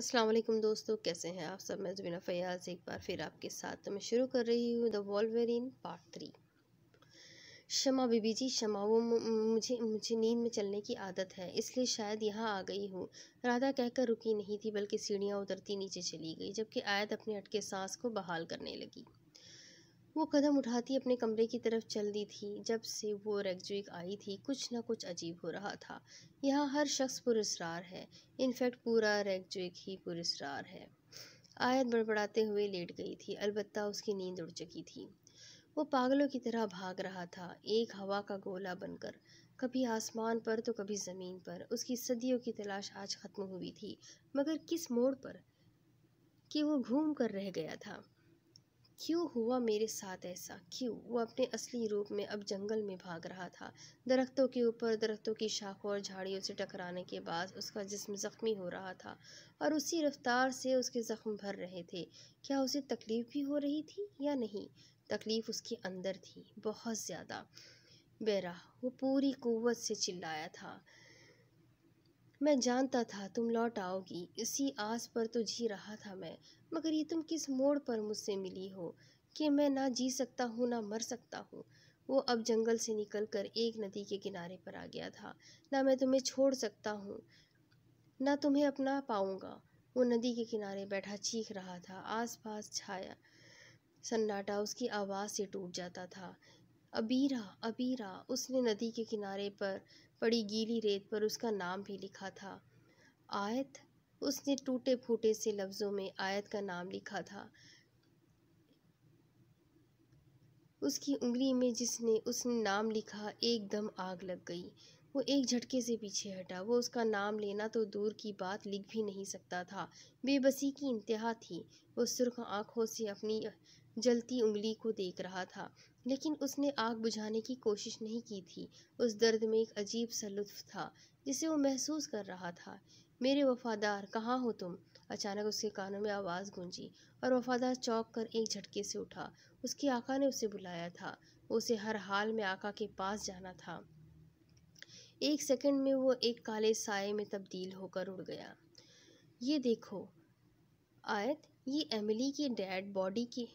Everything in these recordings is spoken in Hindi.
वालेकुम दोस्तों, कैसे हैं आप सब? मैं जुबिना फयाज एक बार फिर आपके साथ मैं शुरू कर रही हूँ the Wolverine part three. Shama बीबी जी, शमा, वो मुझे मुझे नींद में चलने की आदत है, इसलिए शायद यहाँ आ गई हूँ। राधा कहकर रुकी नहीं थी, बल्कि सीढ़ियाँ उतरती नीचे चली गई, जबकि आयत अपने अटके सांस को बहाल करने लगी। वो कदम उठाती अपने कमरे की तरफ़ चल दी थी, जब से वो रेगजुइक आई थी, कुछ ना कुछ अजीब हो रहा था। यहाँ हर शख्स पुरस्कार है। इनफैक्ट पूरा रेगजुइक ही पुरस्कार है। आयत बड़बड़ाते हुए लेट गई थी, अलबत्ता उसकी नींद उड़ चुकी थी। वो पागलों की तरह भाग रहा था, एक हवा का गोला बनकर। कभी आसमान पर तो कभी ज़मीन पर। उसकी सदियों की तलाश आज ख़त्म हुई थी, मगर किस मोड़ पर? कि वो घूम कर रह गया था। क्यों हुआ मेरे साथ ऐसा? क्यों? वो अपने असली रूप में अब जंगल में भाग रहा था। दरख्तों के ऊपर, दरख्तों की शाखों और झाड़ियों से टकराने के बाद उसका जिस्म ज़ख्मी हो रहा था और उसी रफ्तार से उसके ज़ख्म भर रहे थे। क्या उसे तकलीफ़ भी हो रही थी या नहीं? तकलीफ़ उसके अंदर थी, बहुत ज़्यादा। बेरा, वो पूरी कुत से चिल्लाया था। मैं जानता था तुम लौट आओगी। इसी आस पर तो जी रहा था मैं। मगर ये तुम किस मोड़ पर मुझसे मिली हो? कि मैं ना जी सकता हूँ, ना मर सकता हूँ। वो अब जंगल से निकलकर एक नदी के किनारे पर आ गया था। ना मैं तुम्हें छोड़ सकता हूँ, ना तुम्हें अपना पाऊँगा। वो नदी के किनारे बैठा चीख रहा था। आसपास छाया सन्नाटा उसकी आवाज़ से टूट जाता था। अबीरा अबीरा, उसने नदी के किनारे पर पड़ी गीली रेत पर उसका नाम भी लिखा था। आयत? उसने टूटे फूटे से लफ्ज़ों में आयत का नाम लिखा था। उसकी उंगली में जिसने उसने नाम लिखा, एकदम आग लग गई। वो एक झटके से पीछे हटा। वो उसका नाम लेना तो दूर की बात लिख भी नहीं सकता था। बेबसी की इंतहा थी। वो सुर्ख आँखों से अपनी जलती उंगली को देख रहा था, लेकिन उसने आग बुझाने की कोशिश नहीं की थी। उस दर्द में एक अजीब सा लुत्फ था, जिसे वो महसूस कर रहा था। मेरे वफादार, कहाँ हो तुम? अचानक उसके कानों में आवाज़ गूंजी और वफादार चौंक कर एक झटके से उठा। उसकी आका ने उसे बुलाया था। उसे हर हाल में आका के पास जाना था। एक सेकंड में वो एक काले साय में तब्दील होकर उड़ गया। ये देखो, आयत, ये एमिली की डेड बॉडी की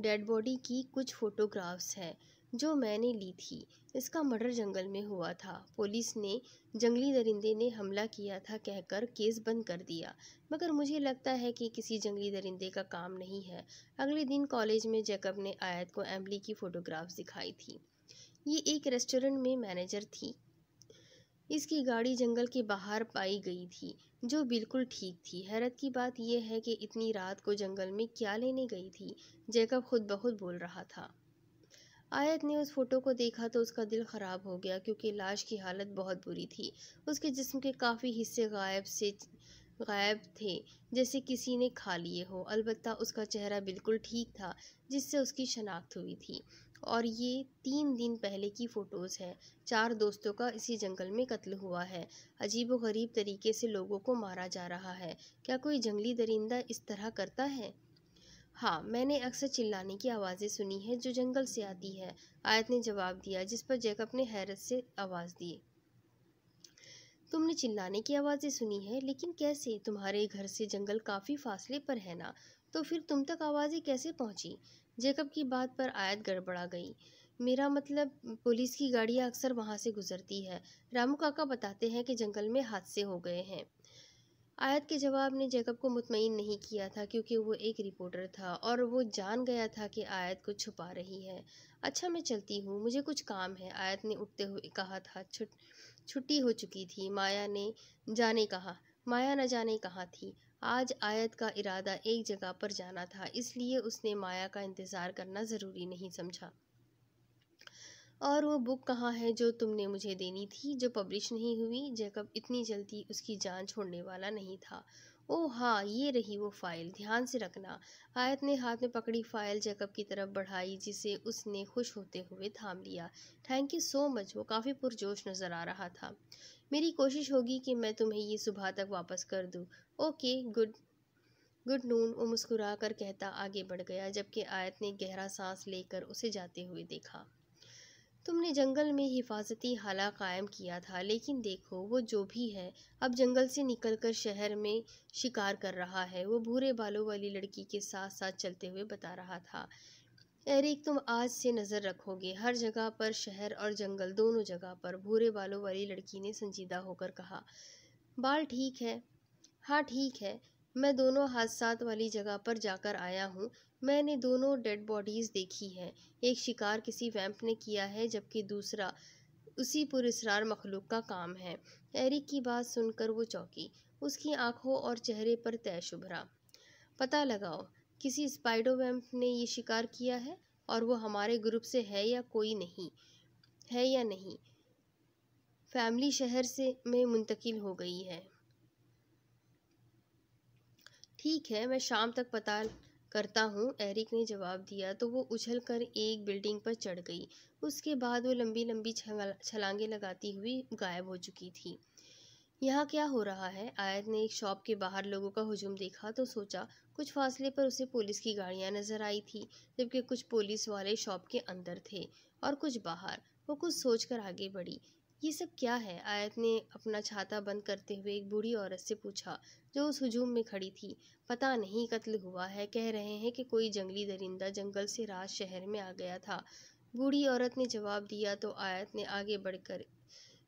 डेड बॉडी की कुछ फ़ोटोग्राफ्स हैं, जो मैंने ली थी। इसका मर्डर जंगल में हुआ था। पुलिस ने जंगली दरिंदे ने हमला किया था कहकर केस बंद कर दिया। मगर मुझे लगता है कि किसी जंगली दरिंदे का काम नहीं है। अगले दिन कॉलेज में जैकब ने आयत को एम्बली की फ़ोटोग्राफ्स दिखाई थी। ये एक रेस्टोरेंट में मैनेजर थी। इसकी गाड़ी जंगल के बाहर पाई गई थी। जो बिल्कुल ठीक थी। हैरत की बात यह है कि इतनी रात को जंगल में क्या लेने गई थी, जैकब खुद बहुत बोल रहा था। आयत ने उस फ़ोटो को देखा तो उसका दिल ख़राब हो गया क्योंकि लाश की हालत बहुत बुरी थी। उसके जिस्म के काफ़ी हिस्से गायब से, गायब थे, जैसे किसी ने खा लिए हो। अलबत्ता उसका चेहरा बिल्कुल ठीक था, जिससे उसकी शनाख्त हुई थी। और ये तीन दिन पहले की फ़ोटोज़ हैं। चार दोस्तों का इसी जंगल में कत्ल हुआ है। अजीब गरीब तरीके से लोगों को मारा जा रहा है। क्या कोई जंगली दरिंदा इस तरह करता है? हाँ मैंने अक्सर चिल्लाने की आवाज़ें सुनी है जो जंगल से आती है। आयत ने जवाब दिया, जिस पर जैकब ने हैरत से आवाज़ दी। तुमने चिल्लाने की आवाज़ें सुनी है, लेकिन कैसे? तुम्हारे घर से जंगल काफ़ी फासले पर है ना? तो फिर तुम तक आवाज़ें कैसे पहुँची? जैकब की बात पर आयत गड़बड़ा गई। मेरा मतलब पुलिस की गाड़ियाँ अक्सर वहाँ से गुजरती है। रामू काका बताते हैं कि जंगल में हादसे हो गए हैं। आयत के जवाब ने जैकब को मुतमिन नहीं किया था क्योंकि वो एक रिपोर्टर था और वो जान गया था कि आयत को छुपा रही है। अच्छा मैं चलती हूँ, मुझे कुछ काम है। आयत ने उठते हुए कहा था, छुट, छुट्टी हो चुकी थी। माया ने जाने कहा, माया न जाने कहाँ थी। आज आयत का इरादा एक जगह पर जाना था, इसलिए उसने माया का इंतज़ार करना ज़रूरी नहीं समझा। और वो बुक कहाँ है जो तुमने मुझे देनी थी, जो पब्लिश नहीं हुई, जैकब इतनी जल्दी उसकी जान छोड़ने वाला नहीं था। ओह हाँ ये रही वो फ़ाइल, ध्यान से रखना। आयत ने हाथ में पकड़ी फ़ाइल जैकब की तरफ़ बढ़ाई, जिसे उसने खुश होते हुए थाम लिया। थैंक यू सो मच, वो काफ़ी पुरजोश नज़र आ रहा था। मेरी कोशिश होगी कि मैं तुम्हें ये सुबह तक वापस कर दूँ। Okay, good. गुड नून, वो मुस्कुरा कर कहता आगे बढ़ गया, जबकि आयत ने गहरा सांस लेकर उसे जाते हुए देखा। तुमने जंगल में हिफाजती हाला कायम किया था, लेकिन देखो, वो जो भी है, अब जंगल से निकलकर शहर में शिकार कर रहा है। वो भूरे बालों वाली लड़की के साथ साथ चलते हुए बता रहा था, एरिक, तुम आज से नज़र रखोगे। हर जगह पर शहर और जंगल दोनों जगह पर, भूरे बालों वाली लड़की ने संजीदा होकर कहा। बाल ठीक है। हाँ ठीक है। मैं दोनों हादसा वाली जगह पर जाकर आया हूँ। मैंने दोनों डेड बॉडीज़ देखी हैं। एक शिकार किसी वैम्प ने किया है, जबकि दूसरा उसी पुरस्रार मखलूक का काम है। एरिक की बात सुनकर वो चौंकी। उसकी आँखों और चेहरे पर तय उभरा। पता लगाओ, किसी स्पाइडो वैम्प ने ये शिकार किया है और वो हमारे ग्रुप से है या कोई नहीं? है या नहीं? फैमिली शहर से में मुंतकिल हो गई है। ठीक है, मैं शाम तक पता करता हूँ, एरिक ने जवाब दिया तो वो उछल कर एक बिल्डिंग पर चढ़ गई। उसके बाद वो लंबी लंबी छलांगे लगाती हुई गायब हो चुकी थी। यहाँ क्या हो रहा है? आयत ने एक शॉप के बाहर लोगों का हुजूम देखा तो सोचा, कुछ फासले पर उसे पुलिस की गाड़ियाँ नज़र आई थी, जबकि कुछ पुलिस वाले शॉप के अंदर थे और कुछ बाहर। वो कुछ सोचकर आगे बढ़ी। ये सब क्या है? आयत ने अपना छाता बंद करते हुए एक बूढ़ी औरत से पूछा, जो उस हजूम में खड़ी थी। पता नहीं कत्ल हुआ है। कह रहे हैं कि कोई जंगली दरिंदा जंगल से रात शहर में आ गया था। बूढ़ी औरत ने जवाब दिया तो आयत ने आगे बढ़कर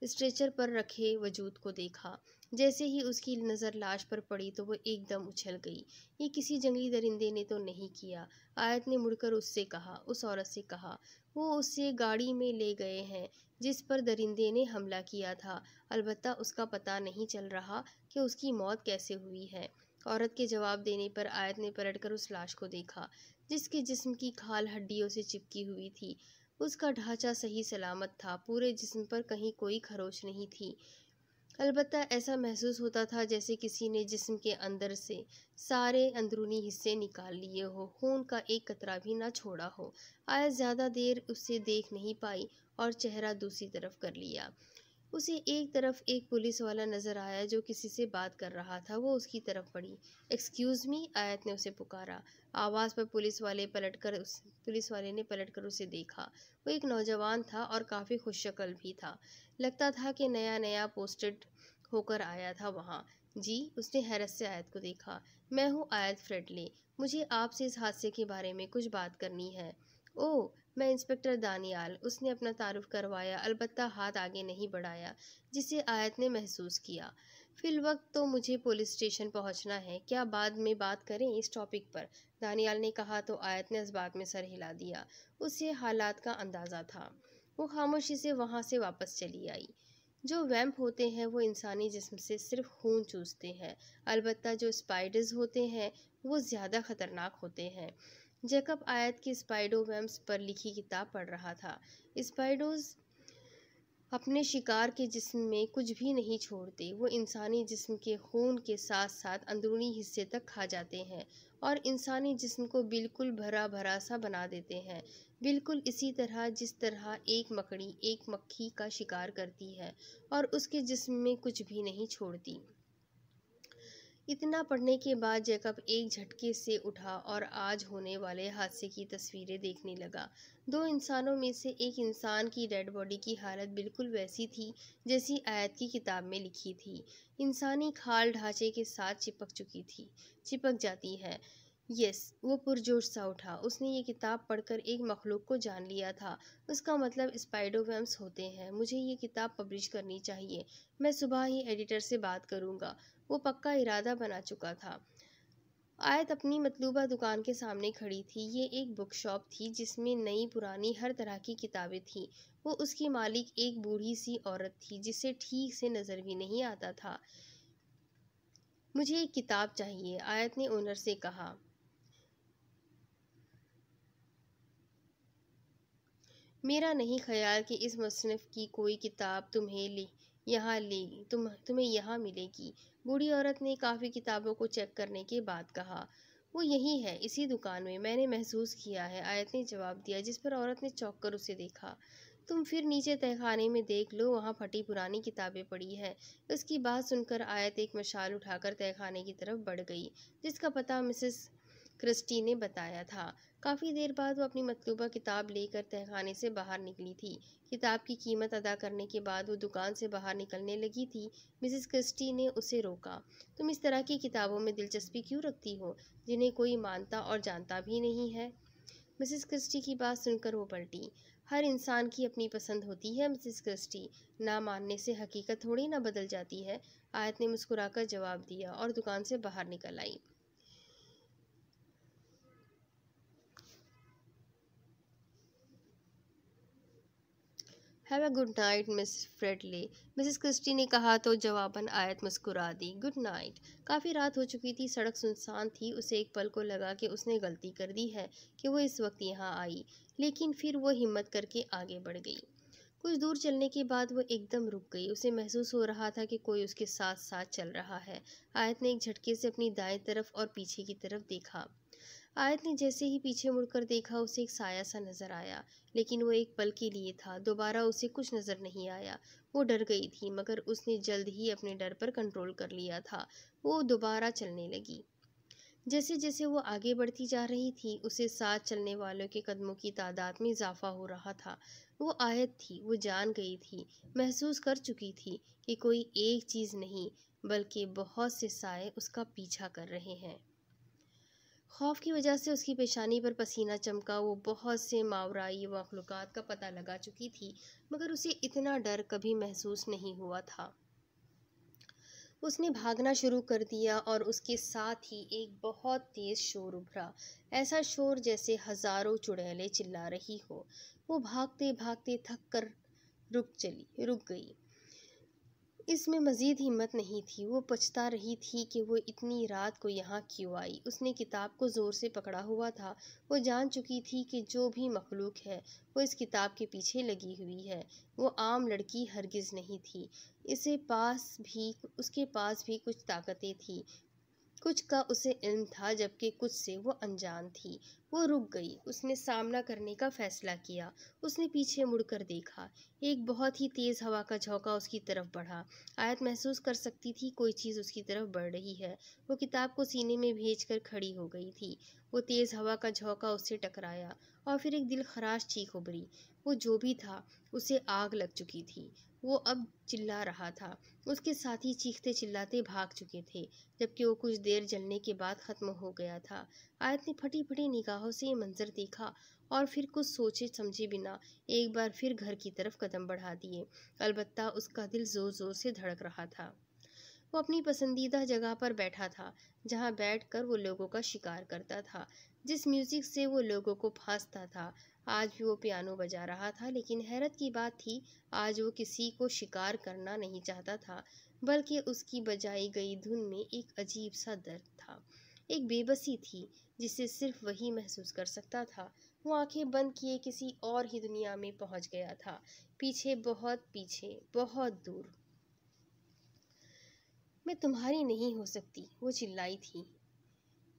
स्ट्रेचर पर रखे वजूद को देखा। जैसे ही उसकी नज़र लाश पर पड़ी तो वो एकदम उछल गई। ये किसी जंगली दरिंदे ने तो नहीं किया। आयत ने मुड़कर उससे कहा, उस औरत से कहा, वो उससे गाड़ी में ले गए हैं, जिस पर दरिंदे ने हमला किया था। अलबत्ता उसका पता नहीं चल रहा कि उसकी मौत कैसे हुई है। औरत के जवाब देने पर आयत ने पलटकर उस लाश को देखा, जिसके जिस्म की खाल हड्डियों से चिपकी हुई थी। उसका ढांचा सही सलामत था, पूरे जिस्म पर कहीं कोई खरोच नहीं थी। अलबत्ता ऐसा महसूस होता था जैसे किसी ने जिस्म के अंदर से सारे अंदरूनी हिस्से निकाल लिए हो, खून का एक कतरा भी ना छोड़ा हो। आया ज़्यादा देर उसे देख नहीं पाई और चेहरा दूसरी तरफ़ कर लिया। उसे एक तरफ़ एक पुलिस वाला नज़र आया जो किसी से बात कर रहा था, वो उसकी तरफ़ पड़ी। एक्सक्यूज़ मी आयत ने उसे पुकारा। आवाज़ पर पुलिस वाले पलट कर उस, पुलिस वाले ने पलट कर उसे देखा। वो एक नौजवान था और काफ़ी खुश शक्ल भी था। लगता था कि नया नया पोस्टेड होकर आया था वहाँ। जी, उसने हैरत से आयत को देखा। मैं हूँ आयत फ्रेडले। मुझे आपसे इस हादसे के बारे में कुछ बात करनी है। ओह, मैं इंस्पेक्टर दानियाल। उसने अपना तारुफ करवाया, अलबत्ता हाथ आगे नहीं बढ़ाया, जिसे आयत ने महसूस किया। फिल वक्त तो मुझे पुलिस स्टेशन पहुँचना है। क्या बाद में बात करें इस टॉपिक पर? दानियाल ने कहा तो आयत ने इस बात में सर हिला दिया। उसे हालात का अंदाज़ा था। वो खामोशी से वहाँ से वापस चली आई। जो वैम्प होते हैं, वो इंसानी जिस्म से सिर्फ़ खून चूसते हैं। अलबत् जो स्पाइडर्स होते हैं, वो ज़्यादा ख़तरनाक होते हैं। जैकब आयत की स्पाइडो वैम्प्स पर लिखी किताब पढ़ रहा था। स्पाइडोज अपने शिकार के जिस्म में कुछ भी नहीं छोड़ते। वो इंसानी जिस्म के खून के साथ साथ अंदरूनी हिस्से तक खा जाते हैं और इंसानी जिस्म को बिल्कुल भरा भरा सा बना देते हैं। बिल्कुल इसी तरह जिस तरह एक मकड़ी एक मक्खी का शिकार करती है और उसके जिस्म में कुछ भी नहीं छोड़ती। इतना पढ़ने के बाद जैकब एक झटके से उठा और आज होने वाले हादसे की तस्वीरें देखने लगा। दो इंसानों में से एक इंसान की डेड बॉडी की हालत बिल्कुल वैसी थी जैसी आयत की किताब में लिखी थी। इंसानी खाल ढांचे के साथ चिपक चुकी थी, चिपक जाती है। यस, वो पुरजोश सा उठा। उसने ये किताब पढ़कर एक मखलूक को जान लिया था। उसका मतलब स्पाइडोवेम्स होते हैं। मुझे ये किताब पब्लिश करनी चाहिए। मैं सुबह ही एडिटर से बात करूँगा। वो पक्का इरादा बना चुका था। आयत अपनी मतलूबा दुकान के सामने खड़ी थी। ये एक बुक शॉप थी जिसमें नई पुरानी हर तरह की किताबें थी। वो उसकी मालिक एक बूढ़ी सी औरत थी जिसे ठीक से नज़र भी नहीं आता था। मुझे एक किताब चाहिए, आयत ने ओनर से कहा। मेरा नहीं ख्याल कि इस मुसनफ़ की कोई किताब तुम्हें ले, यहाँ लेगी, तुम, तुम्हें यहाँ मिलेगी। बूढ़ी औरत ने काफ़ी किताबों को चेक करने के बाद कहा, वो यही है, इसी दुकान में मैंने महसूस किया है, आयत ने जवाब दिया, जिस पर औरत ने चौंक कर उसे देखा। तुम फिर नीचे तहखाने में देख लो, वहाँ फटी पुरानी किताबें पड़ी हैं। उसकी बात सुनकर आयत एक मशाल उठाकर तहखाने की तरफ़ बढ़ गई, जिसका पता मिसेस क्रिस्टी ने बताया था। काफ़ी देर बाद वो अपनी मतलूबा किताब लेकर तहखाने से बाहर निकली थी। किताब की कीमत अदा करने के बाद वो दुकान से बाहर निकलने लगी थी। मिसेस क्रिस्टी ने उसे रोका। तुम इस तरह की किताबों में दिलचस्पी क्यों रखती हो, जिन्हें कोई मानता और जानता भी नहीं है? मिसेस क्रिस्टी की बात सुनकर वो पलटी। हर इंसान की अपनी पसंद होती है, मिसेस क्रिस्टी। ना मानने से हकीकत थोड़ी ना बदल जाती है, आयत ने मुस्कुराकर जवाब दिया और दुकान से बाहर निकल आई। Have a good night, miss Fredley. Mrs Christie ने कहा तो जवाबन आयत मुस्कुरा दी। Good night. काफ़ी रात हो चुकी थी, सड़क सुनसान थी। उसे एक पल को लगा कि उसने गलती कर दी है कि वो इस वक्त यहाँ आई, लेकिन फिर वो हिम्मत करके आगे बढ़ गई। कुछ दूर चलने के बाद वो एकदम रुक गई। उसे महसूस हो रहा था कि कोई उसके साथ साथ चल रहा है। आयत ने एक झटके से अपनी दाएँ तरफ़ और पीछे की तरफ़ देखा। आयत ने जैसे ही पीछे मुड़कर देखा, उसे एक साया सा नज़र आया, लेकिन वो एक पल के लिए था, दोबारा उसे कुछ नज़र नहीं आया। वो डर गई थी, मगर उसने जल्द ही अपने डर पर कंट्रोल कर लिया था। वो दोबारा चलने लगी। जैसे जैसे वो आगे बढ़ती जा रही थी, उसे साथ चलने वालों के कदमों की तादाद में इजाफा हो रहा था। वो आयत थी, वो जान गई थी, महसूस कर चुकी थी कि कोई एक चीज़ नहीं, बल्कि बहुत से साए उसका पीछा कर रहे हैं। खौफ की वजह से उसकी पेशानी पर पसीना चमका, वो बहुत से मावराई मखलूक़ात का पता लगा चुकी थी, मगर उसे इतना डर कभी महसूस नहीं हुआ था। उसने भागना शुरू कर दिया और उसके साथ ही एक बहुत तेज़ शोर उभरा, ऐसा शोर जैसे हज़ारों चुड़ैलें चिल्ला रही हो। वो भागते भागते थक कर रुक चली, रुक गई। इसमें मज़ीद हिम्मत नहीं थी। वो पछता रही थी कि वो इतनी रात को यहाँ क्यों आई। उसने किताब को ज़ोर से पकड़ा हुआ था। वो जान चुकी थी कि जो भी मखलूक है, वो इस किताब के पीछे लगी हुई है। वो आम लड़की हरगिज़ नहीं थी। इसे पास भी, उसके पास भी कुछ ताकतें थी। कुछ का उसे इल्म था, जबकि कुछ से वो अनजान थी। वो रुक गई। उसने सामना करने का फैसला किया। उसने पीछे मुड़कर देखा। एक बहुत ही तेज़ हवा का झोंका उसकी तरफ़ बढ़ा। आयत महसूस कर सकती थी, कोई चीज़ उसकी तरफ़ बढ़ रही है। वो किताब को सीने में भेज कर खड़ी हो गई थी। वो तेज़ हवा का झोंका उससे टकराया और फिर एक दिल खराश चीख उभरी। वो जो भी था, उसे आग लग चुकी थी। वो अब चिल्ला रहा था। उसके साथी चीखते चिल्लाते भाग चुके थे, जबकि वो कुछ देर जलने के बाद ख़त्म हो गया था। आयत ने फटी फटी निगाहों से ये मंजर देखा और फिर कुछ सोचे समझे बिना एक बार फिर घर की तरफ़ कदम बढ़ा दिए। अलबत्ता उसका दिल ज़ोर ज़ोर से धड़क रहा था। वो अपनी पसंदीदा जगह पर बैठा था, जहाँ बैठकर वो लोगों का शिकार करता था, जिस म्यूज़िक से वो लोगों को फांसता था। आज भी वो पियानो बजा रहा था, लेकिन हैरत की बात थी, आज वो किसी को शिकार करना नहीं चाहता था, बल्कि उसकी बजाई गई धुन में एक अजीब सा दर्द था। एक बेबसी थी, जिसे सिर्फ़ वही महसूस कर सकता था। वो आँखें बंद किए किसी और ही दुनिया में पहुँच गया था, पीछे बहुत पीछे, बहुत दूर। मैं तुम्हारी नहीं हो सकती, वो चिल्लाई थी।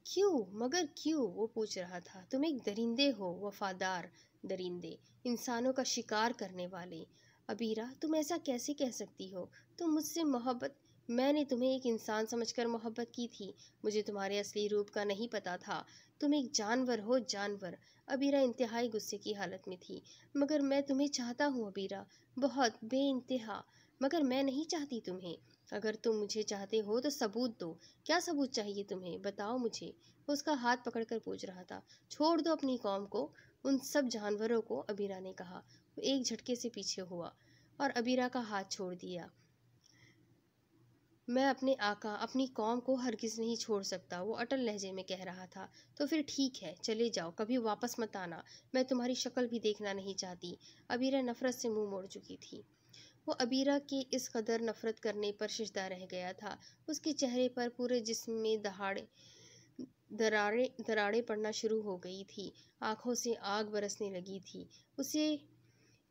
क्यों? मगर क्यों? वो पूछ रहा था। तुम एक दरिंदे हो, वफादार दरिंदे, इंसानों का शिकार करने वाले। अबीरा, तुम ऐसा कैसे कह सकती हो? तुम मुझसे मोहब्बत, मैंने तुम्हें एक इंसान समझकर मोहब्बत की थी। मुझे तुम्हारे असली रूप का नहीं पता था। तुम एक जानवर हो, जानवर। अबीरा इंतहाई गुस्से की हालत में थी। मगर मैं तुम्हें चाहता हूँ, अबीरा। बहुत बे मगर मैं नहीं चाहती तुम्हें। अगर तुम मुझे चाहते हो तो सबूत दो। क्या सबूत चाहिए तुम्हें? बताओ मुझे। उसका हाथ पकड़कर पूछ रहा था। छोड़ दो अपनी कौम को। उन सब जानवरों को, अबीरा ने कहा। वो एक झटके से पीछे हुआ और अबीरा का हाथ छोड़ दिया। मैं अपने आका, अपनी कौम को हरगिज़ नहीं छोड़ सकता, वो अटल लहजे में कह रहा था। तो फिर ठीक है, चले जाओ, कभी वापस मत आना। मैं तुम्हारी शक्ल भी देखना नहीं चाहती। अबीरा नफरत से मुँह मोड़ चुकी थी। वो अबीरा की इस कदर नफरत करने पर शिशदा रह गया था। उसके चेहरे पर पूरे जिस्म में दहाड़े, दरारे दरारें पड़ना शुरू हो गई थी। आँखों से आग बरसने लगी थी। उसे,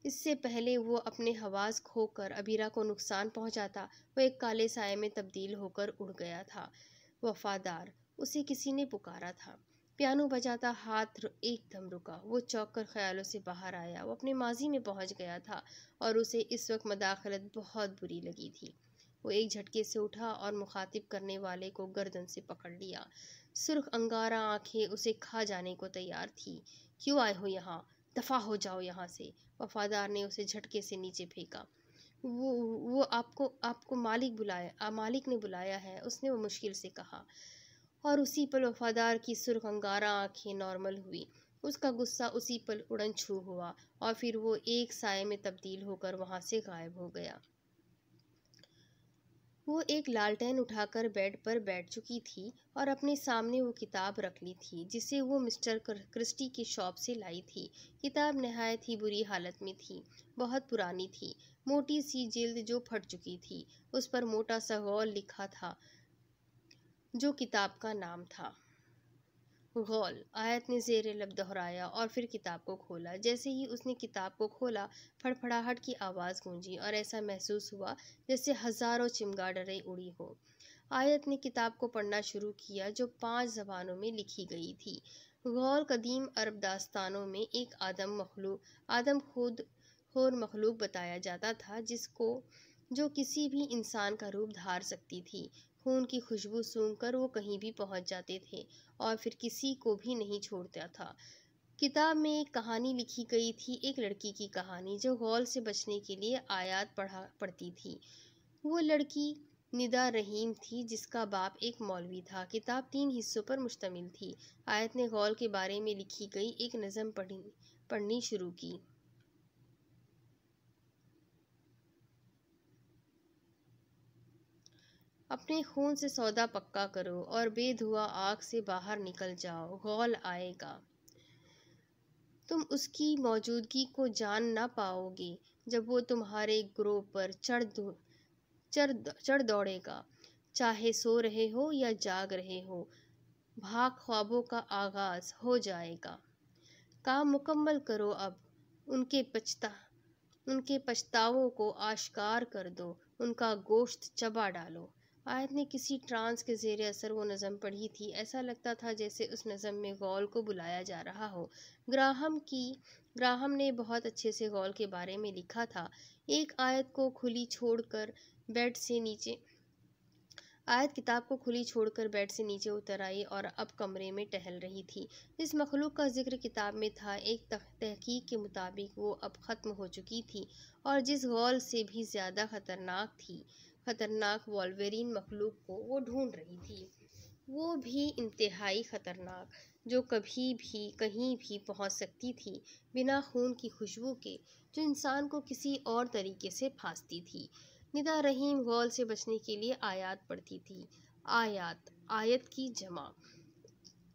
इससे पहले वो अपने हवास खोकर अबीरा को नुकसान पहुंचाता वो एक काले साय में तब्दील होकर उड़ गया था। वफादार, उसे किसी ने पुकारा था। पियानो बजाता हाथ एकदम रुका। वो चौक कर ख्यालों से बाहर आया। वो अपने माजी में पहुँच गया था और उसे इस वक्त मदाखलत बहुत बुरी लगी थी। वो एक झटके से उठा और मुखातिब करने वाले को गर्दन से पकड़ लिया। सुर्ख अंगारा आँखें उसे खा जाने को तैयार थी। क्यों आए हो यहाँ? दफ़ा हो जाओ यहाँ से। वफादार ने उसे झटके से नीचे फेंका। वो वो आपको आपको मालिक बुलाया, मालिक ने बुलाया है, उसने वो मुश्किल से कहा। और उसी पल वफादार की सुर्ख अंगारा आँखें नॉर्मल हुई। उसका गुस्सा उसी पल उड़न छू हुआ और फिर वो एक साय में तब्दील होकर वहाँ से गायब हो गया। वो एक लालटेन उठाकर बेड पर बैठ चुकी थी और अपने सामने वो किताब रख ली थी, जिसे वो मिस्टर क्रिस्टी की शॉप से लाई थी। किताब नहायत ही बुरी हालत में थी, बहुत पुरानी थी। मोटी सी जिल्द जो फट चुकी थी, उस पर मोटा सा गौल लिखा था। जो किताब का नाम था। गौल, आयत ने जेर लब दोहराया और फिर किताब को खोला। जैसे ही उसने किताब को खोला, फड़फड़ाहट की आवाज़ गूंजी और ऐसा महसूस हुआ जैसे हज़ारों चिमगाडरें उड़ी हो। आयत ने किताब को पढ़ना शुरू किया जो पाँच जबानों में लिखी गई थी। गौल कदीम अरब दास्तानों में एक आदम मखलूक, आदम खुद खोर मखलूक बताया जाता था जिसको, जो किसी भी इंसान का रूप धार सकती थी। खून की खुशबू सूंघकर वो कहीं भी पहुँच जाते थे और फिर किसी को भी नहीं छोड़ता था। किताब में एक कहानी लिखी गई थी, एक लड़की की कहानी, जो गौल से बचने के लिए आयात पढ़ा, पढ़ती थी। वो लड़की निदा रहीम थी, जिसका बाप एक मौलवी था। किताब तीन हिस्सों पर मुश्तमिल थी। आयत ने गौल के बारे में लिखी गई एक नज़म पढ़ी, पढ़नी शुरू की। अपने खून से सौदा पक्का करो और बेधुआ आग से बाहर निकल जाओ, गौल आएगा। तुम उसकी मौजूदगी को जान ना पाओगे जब वो तुम्हारे ग्रोह पर चढ़ चढ़ चढ़ दौड़ेगा। चाहे सो रहे हो या जाग रहे हो, भाग ख्वाबों का आगाज़ हो जाएगा। काम मुकम्मल करो अब, उनके पछता, उनके पछतावों को आश्कार कर दो, उनका गोश्त चबा डालो। आयत ने किसी ट्रांस के जेर असर वो नज़म पढ़ी थी। ऐसा लगता था जैसे उस नज़म में गौल को बुलाया जा रहा हो। ग्राहम की, ग्राहम ने बहुत अच्छे से गौल के बारे में लिखा था। एक आयत को खुली छोड़कर बेड से नीचे, आयत किताब को खुली छोड़कर बेड से नीचे उतर आई और अब कमरे में टहल रही थी। जिस मखलूक का ज़िक्र किताब में था। एक तहकीक के मुताबिक वो अब ख़त्म हो चुकी थी और जिस गौल से भी ज़्यादा ख़तरनाक थी खतरनाक वॉल्वेरिन मखलूक को वो ढूंढ रही थी। वो भी इंतहाई ख़तरनाक, जो कभी भी, कहीं भी पहुँच सकती थी, बिना खून की खुशबू के, जो इंसान को किसी और तरीके से फांसती थी। निदा रहीम गौल से बचने के लिए आयात पढ़ती थी। आयात, आयत की जमा।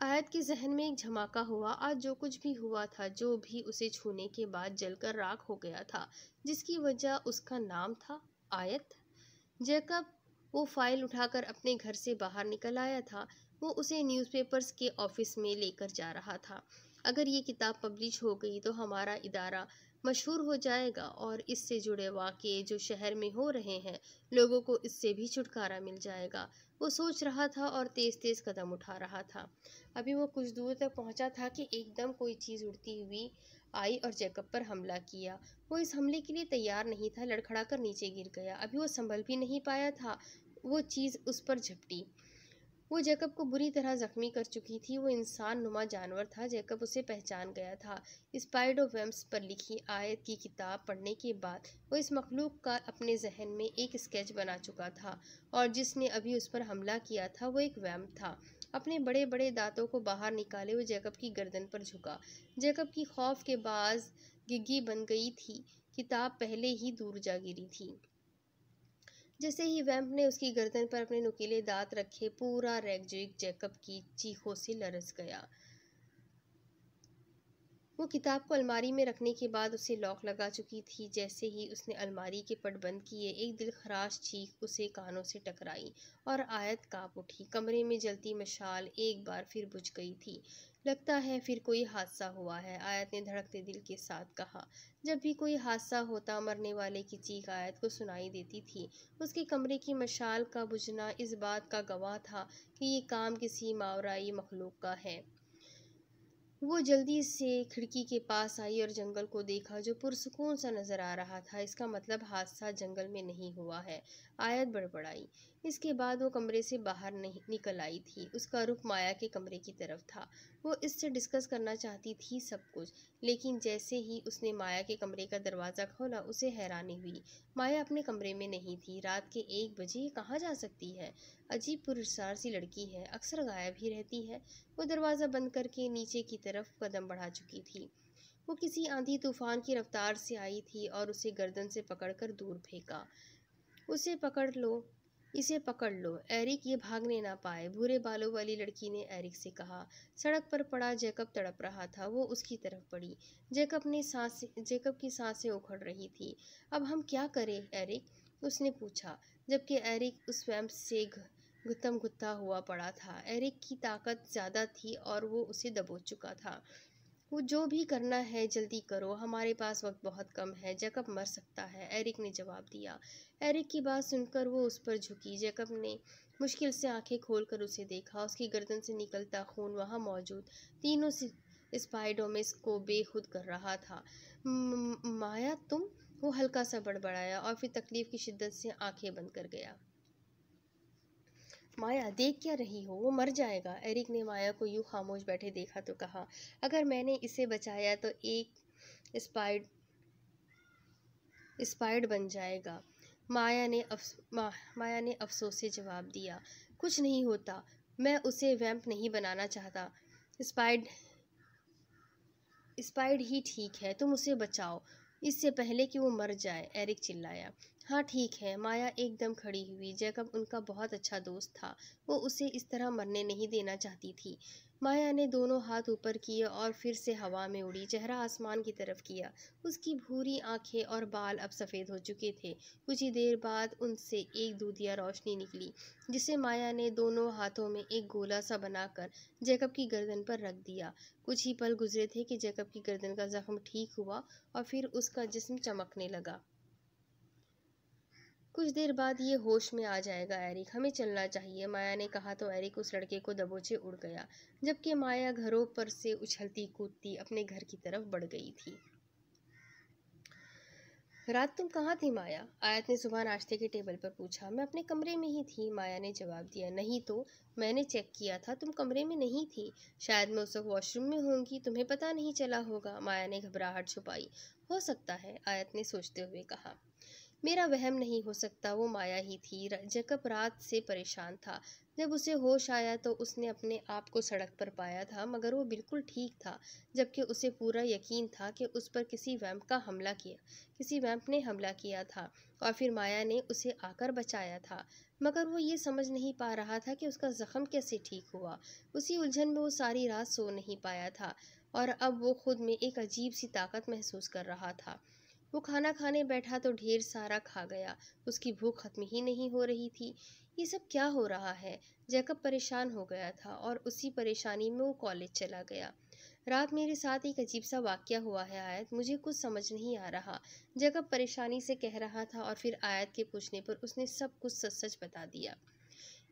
आयत के जहन में एक झमाका हुआ। आज जो कुछ भी हुआ था, जो भी उसे छूने के बाद जलकर राख हो गया था, जिसकी वजह उसका नाम था आयत। जैकब वो फ़ाइल उठाकर अपने घर से बाहर निकल आया था। वो उसे न्यूज़पेपर्स के ऑफ़िस में लेकर जा रहा था। अगर ये किताब पब्लिश हो गई तो हमारा इदारा मशहूर हो जाएगा और इससे जुड़े वाक़े जो शहर में हो रहे हैं, लोगों को इससे भी छुटकारा मिल जाएगा। वो सोच रहा था और तेज़ तेज़ कदम उठा रहा था। अभी वो कुछ दूर तक पहुँचा था कि एकदम कोई चीज़ उड़ती हुई आई और जैकब पर हमला किया। वो इस हमले के लिए तैयार नहीं था लड़खड़ा कर नीचे गिर गया। अभी वो संभल भी नहीं पाया था, वो चीज़ उस पर झपटी। वो जैकब को बुरी तरह जख्मी कर चुकी थी। वो इंसान नुमा जानवर था, जैकब उसे पहचान गया था। स्पाइडो वेम्स पर लिखी आयत की किताब पढ़ने के बाद वो इस मखलूक का अपने जहन में एक स्केच बना चुका था और जिसने अभी उस पर हमला किया था, वो एक वैम्प था। अपने बड़े बड़े दांतों को बाहर निकाले हुए जैकब की गर्दन पर झुका। जैकब की खौफ के बाद गिग्गी बन गई थी। किताब पहले ही दूर जा गिरी थी। जैसे ही वैम्प ने उसकी गर्दन पर अपने नुकीले दांत रखे, पूरा रेगजिक जैकब की चीखों से लरस गया। वो किताब को अलमारी में रखने के बाद उसे लॉक लगा चुकी थी, जैसे ही उसने अलमारी के पट बंद किए, एक दिल खराश चीख उसे कानों से टकराई और आयत काँप उठी। कमरे में जलती मशाल एक बार फिर बुझ गई थी। लगता है फिर कोई हादसा हुआ है, आयत ने धड़कते दिल के साथ कहा। जब भी कोई हादसा होता, मरने वाले की चीख आयत को सुनाई देती थी। उसके कमरे की मशाल का बुझना इस बात का गवाह था कि ये काम किसी मावराई मखलूक का है। वो जल्दी से खिड़की के पास आई और जंगल को देखा, जो पुरसकून सा नज़र आ रहा था। इसका मतलब हादसा जंगल में नहीं हुआ है, आयत बड़बड़ाई। इसके बाद वो कमरे से बाहर नहीं, निकल आई थी। उसका रुख माया के कमरे की तरफ़ था। वो इससे डिस्कस करना चाहती थी सब कुछ, लेकिन जैसे ही उसने माया के कमरे का दरवाज़ा खोला, उसे हैरानी हुई। माया अपने कमरे में नहीं थी। रात के एक बजे कहाँ जा सकती है? अजीब पुरस्कार सी लड़की है। अक्सर गायब ही रहती है। वो दरवाज़ा बंद करके नीचे की तरफ़ कदम बढ़ा चुकी थी। वो किसी आंधी तूफ़ान की रफ्तार से आई थी और उसे गर्दन से पकड़कर दूर फेंका। उसे पकड़ लो। इसे पकड़ लो। एरिक ये भागने ना पाए। भूरे बालों वाली लड़की ने एरिक से कहा, सड़क पर पड़ा जैकब तड़प रहा था, वो उसकी तरफ़ पड़ी। जैकब ने सांस, जैकब की साँसें उखड़ रही थी। अब हम क्या करें, एरिक? उसने पूछा। जबकि एरिक उस स्वयं से गुत्तम गुत्ता हुआ पड़ा था। एरिक की ताकत ज़्यादा थी और वो उसे दबोच चुका था। वो जो भी करना है, जल्दी करो। हमारे पास वक्त बहुत कम है। जैकब मर सकता है, एरिक ने जवाब दिया। एरिक की बात सुनकर वो उस पर झुकी। जैकब ने मुश्किल से आँखें खोलकर उसे देखा। उसकी गर्दन से निकलता खून वहाँ मौजूद। तीनों स्पाइडोमिस को बेखुद कर रहा था। माया, तुम? वो हल्का सा बड़बड़ाया और फिर तकलीफ़ की शिद्दत से आँखें बंद कर गया। माया देख क्या रही हो? वो मर जाएगा। एरिक ने माया को यूँ खामोश बैठे देखा तो कहा अगर मैंने इसे बचाया तो एक स्पाइड स्पाइड बन जाएगा। माया ने अफस, मा, माया ने अफसोस से जवाब दिया कुछ नहीं होता। मैं उसे वैम्प नहीं बनाना चाहता। स्पाइड स्पाइड ही ठीक है। तुम उसे बचाओ। इससे पहले कि वो मर जाए एरिक चिल्लाया। हाँ ठीक है। माया एकदम खड़ी हुई, जैकब उनका बहुत अच्छा दोस्त था। वो उसे इस तरह मरने नहीं देना चाहती थी। माया ने दोनों हाथ ऊपर किए और फिर से हवा में उड़ी, चेहरा आसमान की तरफ़ किया। उसकी भूरी आँखें और बाल अब सफ़ेद हो चुके थे। कुछ ही देर बाद उनसे एक दूधिया रोशनी निकली, जिसे माया ने दोनों हाथों में एक गोला सा बनाकर जैकब की गर्दन पर रख दिया। कुछ ही पल गुजरे थे कि जैकब की गर्दन का जख्म ठीक हुआ और फिर उसका जिस्म चमकने लगा। कुछ देर बाद ये होश में आ जाएगा एरिक। हमें चलना चाहिए। माया ने कहा तो एरिक उस लड़के को दबोचे उड़ गया, जबकि माया घरों पर से उछलती कूदती अपने घर की तरफ़ बढ़ गई थी। रात तुम कहाँ थी माया? आयत ने सुबह नाश्ते के टेबल पर पूछा। मैं अपने कमरे में ही थी, माया ने जवाब दिया। नहीं तो मैंने चेक किया था, तुम कमरे में नहीं थी। शायद मैं उस वक्त वॉशरूम में होंगी, तुम्हें पता नहीं चला होगा। माया ने घबराहट छुपाई। हो सकता है, आयत ने सोचते हुए कहा। मेरा वहम नहीं हो सकता, वो माया ही थी। जैकब रात से परेशान था। जब उसे होश आया तो उसने अपने आप को सड़क पर पाया था, मगर वो बिल्कुल ठीक था, जबकि उसे पूरा यकीन था कि उस पर किसी वैम्प का हमला किया, किसी वैम्प ने हमला किया था, और फिर माया ने उसे आकर बचाया था। मगर वो ये समझ नहीं पा रहा था कि उसका ज़ख्म कैसे ठीक हुआ। उसी उलझन में वो सारी रात सो नहीं पाया था, और अब वो खुद में एक अजीब सी ताकत महसूस कर रहा था। वो खाना खाने बैठा तो ढेर सारा खा गया। उसकी भूख खत्म ही नहीं हो रही थी। ये सब क्या हो रहा है? जैकब परेशान हो गया था और उसी परेशानी में वो कॉलेज चला गया। रात मेरे साथ एक अजीब सा वाक्य हुआ है आयत। मुझे कुछ समझ नहीं आ रहा। जैकब परेशानी से कह रहा था और फिर आयत के पूछने पर उसने सब कुछ सच सच बता दिया।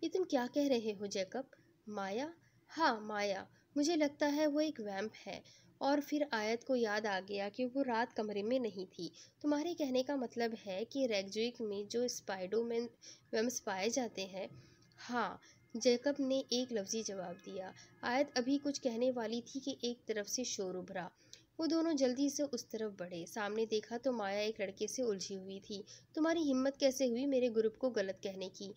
ये तुम क्या कह रहे हो जैकब? माया? हाँ माया। मुझे लगता है वो एक वैम्प है। और फिर आयत को याद आ गया कि वो रात कमरे में नहीं थी। तुम्हारे कहने का मतलब है कि रेगजुइक में जो स्पाइडोमैन वेम्स पाए जाते हैं हाँ जैकब ने एक लफ्जी जवाब दिया। आयत अभी कुछ कहने वाली थी कि एक तरफ़ से शोर उभरा। वो दोनों जल्दी से उस तरफ़ बढ़े। सामने देखा तो माया एक लड़के से उलझी हुई थी। तुम्हारी हिम्मत कैसे हुई मेरे ग्रुप को गलत कहने की?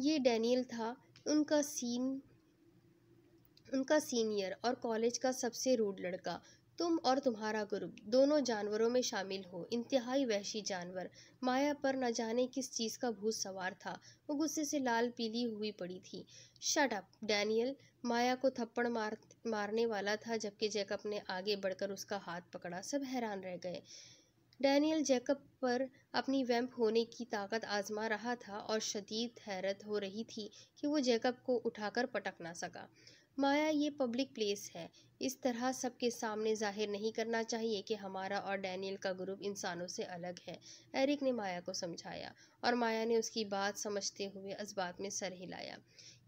ये डैनियल था। उनका सीन उनका सीनियर और कॉलेज का सबसे रूड लड़का। तुम और तुम्हारा ग्रुप दोनों जानवरों में शामिल हो। इंतहाई वहशी जानवर। माया पर न जाने किस चीज़ का भूत सवार था। वो गुस्से से लाल पीली हुई पड़ी थी। शट अप डैनियल माया को थप्पड़ मार, मारने वाला था जबकि जैकब ने आगे बढ़कर उसका हाथ पकड़ा। सब हैरान रह गए। डैनियल जैकब पर अपनी वैम्प होने की ताकत आजमा रहा था और शदीद हैरत हो रही थी कि वो जैकब को उठाकर पटक ना सका। माया ये पब्लिक प्लेस है। इस तरह सबके सामने ज़ाहिर नहीं करना चाहिए कि हमारा और डैनियल का ग्रुप इंसानों से अलग है, एरिक ने माया को समझाया और माया ने उसकी बात समझते हुए इस बात में सर हिलाया।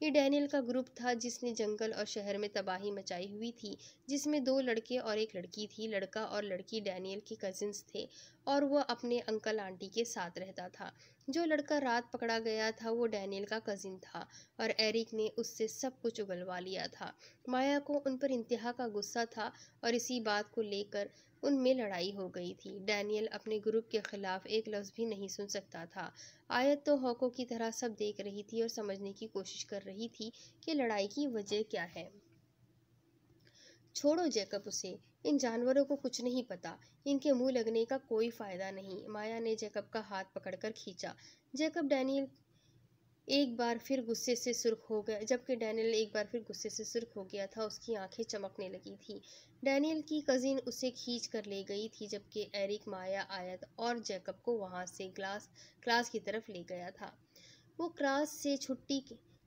ये डैनियल का ग्रुप था जिसने जंगल और शहर में तबाही मचाई हुई थी, जिसमें दो लड़के और एक लड़की थी, लड़का और लड़की डैनियल के कजिन्स थे और वह अपने अंकल आंटी के साथ रहता था। जो लड़का रात पकड़ा गया था वो डैनियल का कजिन था और एरिक ने उससे सब कुछ उगलवा लिया था। माया को उन पर इंतहा का गुस्सा था और इसी बात को लेकर उनमें लड़ाई हो गई थी। डैनियल अपने ग्रुप के खिलाफ एक लफ्ज़ भी नहीं सुन सकता था। आयत तो हौकों की तरह सब देख रही थी और समझने की कोशिश कर रही थी कि लड़ाई की वजह क्या है। छोड़ो जैकब उसे, इन जानवरों को कुछ नहीं पता, इनके मुँह लगने का कोई फ़ायदा नहीं। माया ने जैकब का हाथ पकड़कर खींचा। जैकब डैनियल एक बार फिर गुस्से से सुर्ख हो गया, जबकि डैनियल एक बार फिर गुस्से से सुर्ख हो गया था, उसकी आँखें चमकने लगी थी। डैनियल की कजिन उसे खींच कर ले गई थी, जबकि एरिक माया आयत और जैकब को वहाँ से ग्लास क्लास की तरफ़ ले गया था। वो क्लास से छुट्टी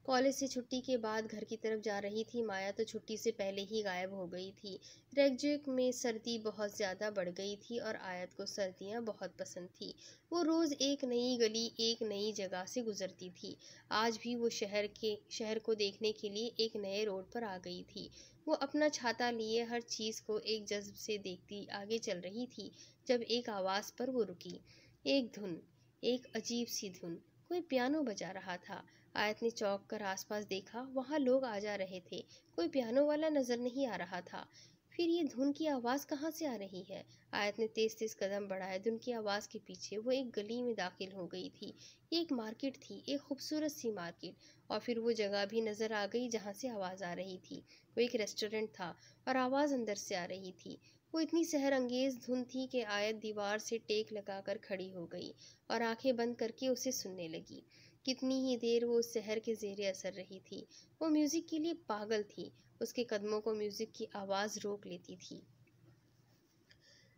कॉलेज से छुट्टी के बाद घर की तरफ़ जा रही थी। माया तो छुट्टी से पहले ही गायब हो गई थी। रेगजुक में सर्दी बहुत ज़्यादा बढ़ गई थी और आयत को सर्दियाँ बहुत पसंद थी। वो रोज़ एक नई गली, एक नई जगह से गुजरती थी। आज भी वो शहर के, शहर को देखने के लिए एक नए रोड पर आ गई थी। वो अपना छाता लिए हर चीज़ को एक जज्ब से देखती आगे चल रही थी, जब एक आवाज़ पर वो रुकी। एक धुन, एक अजीब सी धुन। कोई पियानो बजा रहा था। आयत ने चौक कर आसपास देखा, वहाँ लोग आ जा रहे थे। कोई पियानो वाला नज़र नहीं आ रहा था। फिर ये धुन की आवाज़ कहाँ से आ रही है? आयत ने तेज तेज कदम बढ़ाए, धुन की आवाज़ के पीछे वो एक गली में दाखिल हो गई थी। ये एक मार्केट थी, एक खूबसूरत सी मार्केट, और फिर वो जगह भी नज़र आ गई जहाँ से आवाज़ आ रही थी। वो एक रेस्टोरेंट था, और आवाज़ अंदर से आ रही थी। वो इतनी सहर अंगेज धुन थी कि आयत दीवार से टेक लगाकर खड़ी हो गई, और आँखें बंद करके उसे सुनने लगी। कितनी ही देर वो उस शहर के जेर असर रही थी। वो म्यूज़िक के लिए पागल थी। उसके कदमों को म्यूज़िक की आवाज़ रोक लेती थी।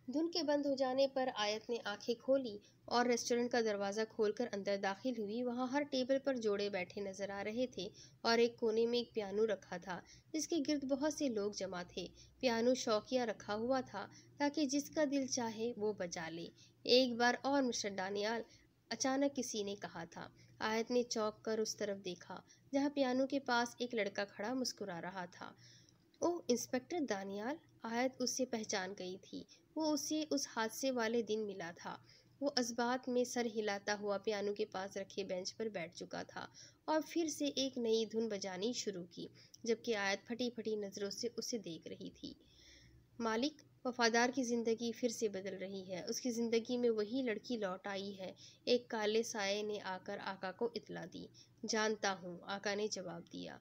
धुन के बंद हो जाने पर आयत ने आँखें खोली और रेस्टोरेंट का दरवाज़ा खोलकर अंदर दाखिल हुई। वहाँ हर टेबल पर जोड़े बैठे नज़र आ रहे थे और एक कोने में एक पियानो रखा था, जिसके गिर्द बहुत से लोग जमा थे। पियानो शौकिया रखा हुआ था, ताकि जिसका दिल चाहे वो बजा ले। एक बार और मिस्टर डानियाल अचानक किसी ने कहा था आयत ने चौक कर उस तरफ़ देखा, जहाँ पियानो के पास एक लड़का खड़ा मुस्कुरा रहा था। ओह, इंस्पेक्टर दानियाल, आयत उससे पहचान गई थी। वो उसे उस हादसे वाले दिन मिला था। वो इस्बात में सर हिलाता हुआ पियानो के पास रखे बेंच पर बैठ चुका था और फिर से एक नई धुन बजानी शुरू की, जबकि आयत फटी फटी नज़रों से उसे देख रही थी। मालिक वफादार की ज़िंदगी फिर से बदल रही है। उसकी ज़िंदगी में वही लड़की लौट आई है। एक काले साय ने आकर आका को इतला दी। जानता हूँ, आका ने जवाब दिया।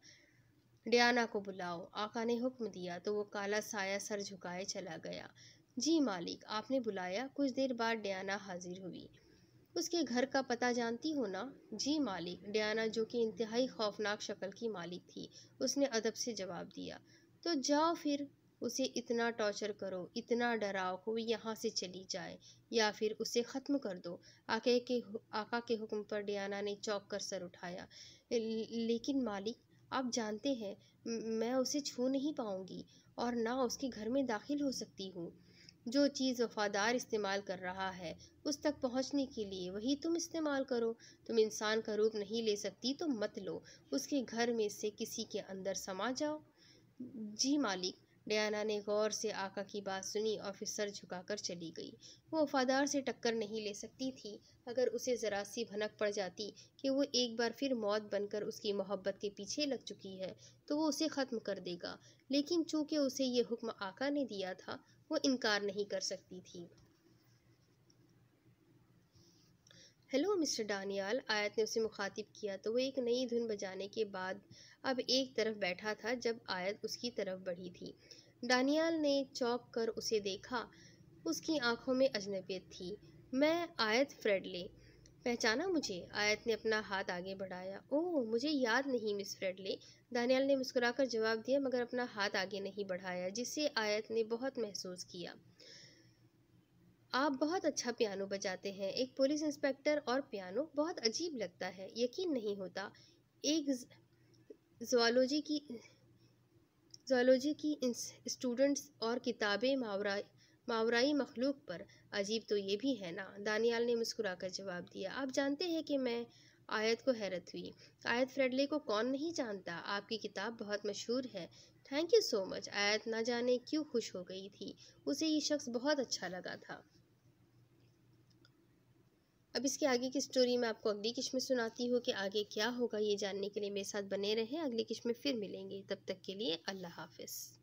डियाना को बुलाओ। आका ने हुक्म दिया तो वो काला साया सर झुकाए चला गया। जी मालिक, आपने बुलाया। कुछ देर बाद डियाना हाजिर हुई। उसके घर का पता जानती हो ना? जी मालिक, डियाना जो कि इंतहाई खौफनाक शक्ल की मालिक थी, उसने अदब से जवाब दिया। तो जाओ फिर। उसे इतना टॉर्चर करो, इतना डराओ कि वो यहाँ से चली जाए, या फिर उसे ख़त्म कर दो। आके के आका के हुक्म पर डियाना ने चौक कर सर उठाया। लेकिन मालिक, आप जानते हैं मैं उसे छू नहीं पाऊँगी और ना उसके घर में दाखिल हो सकती हूँ। जो चीज़ वफादार इस्तेमाल कर रहा है, उस तक पहुँचने के लिए वही तुम इस्तेमाल करो। तुम इंसान का रूप नहीं ले सकती तो मत लो। उसके घर में से किसी के अंदर समा जाओ। जी मालिक डयाना ने गौर से आका की बात सुनी और फिर सर झुकाकर चली गई। वो वफादार से टक्कर नहीं ले सकती थी, अगर उसे ज़रा सी भनक पड़ जाती कि वो एक बार फिर मौत बनकर उसकी मोहब्बत के पीछे लग चुकी है तो वो उसे ख़त्म कर देगा। लेकिन चूँकि उसे ये हुक्म आका ने दिया था, वो इनकार नहीं कर सकती थी। हेलो, मिस्टर डानियाल, आयत ने उसे मुखातिब किया। तो वो एक नई धुन बजाने के बाद अब एक तरफ़ बैठा था, जब आयत उसकी तरफ़ बढ़ी थी। डानियाल ने चौंक कर उसे देखा। उसकी आँखों में अजनबियत थी। मैं आयत फ्रेडले। पहचाना मुझे? आयत ने अपना हाथ आगे बढ़ाया। ओह, मुझे याद नहीं, मिस फ्रेडले। दानियाल ने मुस्कुराकर जवाब दिया, मगर अपना हाथ आगे नहीं बढ़ाया जिससे आयत ने बहुत महसूस किया। आप बहुत अच्छा पियानो बजाते हैं। एक पुलिस इंस्पेक्टर और पियानो बहुत अजीब लगता है, यकीन नहीं होता। एक जोलॉजी की जोलॉजी की स्टूडेंट्स और किताबें मावरा, मावराई मखलूक पर। अजीब तो ये भी है ना? दानियाल ने मुस्कुराकर जवाब दिया, आप जानते हैं कि मैं आयत को हैरत हुई। आयत फ्रेडले को कौन नहीं जानता? आपकी किताब बहुत मशहूर है। Thank you so much. Ayat ना जाने क्यों खुश हो गई थी? उसे ये शख्स बहुत अच्छा लगा था। अब इसके आगे की स्टोरी मैं आपको अगली किश में सुनाती हूँ कि आगे क्या होगा ये जानने के लिए मेरे साथ बने रहें। अगली किश में फिर मिलेंगे। तब तक के लिए अल्लाह हाफिज़।